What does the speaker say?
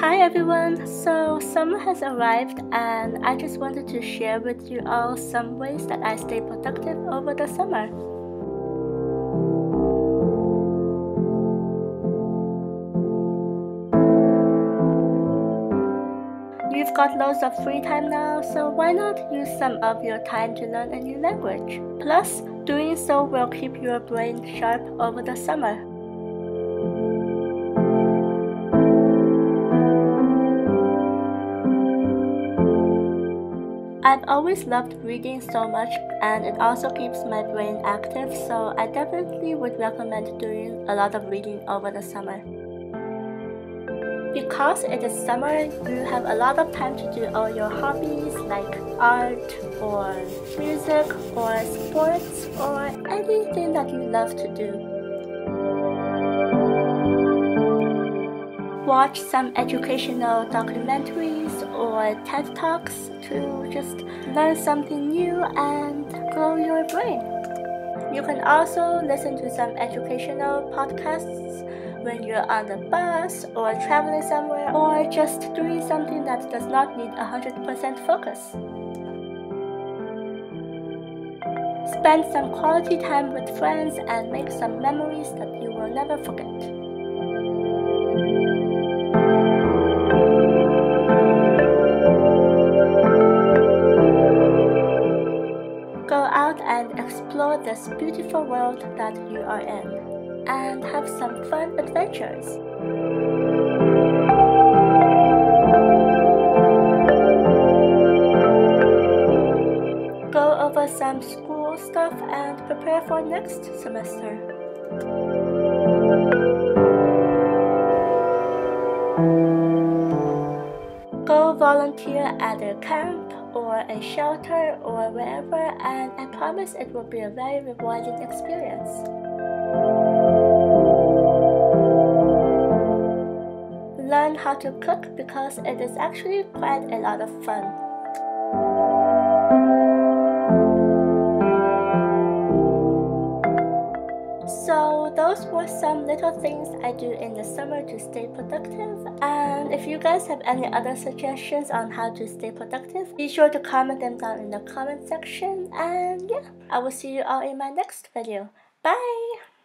Hi everyone! So summer has arrived and I just wanted to share with you all some ways that I stay productive over the summer. You've got loads of free time now, so why not use some of your time to learn a new language? Plus, doing so will keep your brain sharp over the summer. I've always loved reading so much and it also keeps my brain active, so I definitely would recommend doing a lot of reading over the summer. Because it is summer, you have a lot of time to do all your hobbies like art or music or sports or anything that you love to do. Watch some educational documentaries or TED Talks to just learn something new and grow your brain. You can also listen to some educational podcasts when you're on the bus or traveling somewhere or just doing something that does not need 100% focus. Spend some quality time with friends and make some memories that you will never forget. And explore this beautiful world that you are in and have some fun adventures. Go over some school stuff and prepare for next semester. Go volunteer at a camp or a shelter or wherever, and I promise it will be a very rewarding experience. Learn how to cook because it is actually quite a lot of fun. Those were some little things I do in the summer to stay productive. And if you guys have any other suggestions on how to stay productive, be sure to comment them down in the comment section. And yeah, I will see you all in my next video. Bye!